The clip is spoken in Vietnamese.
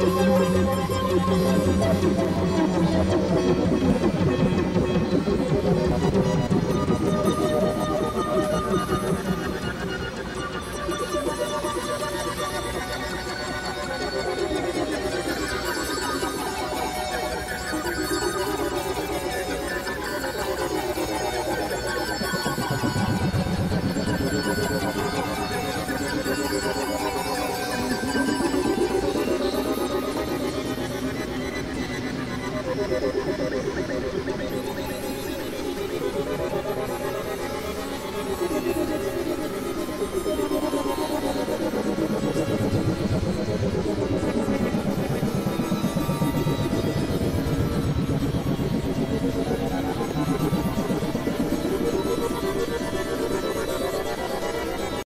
Thank you. ごめんごめんごめん。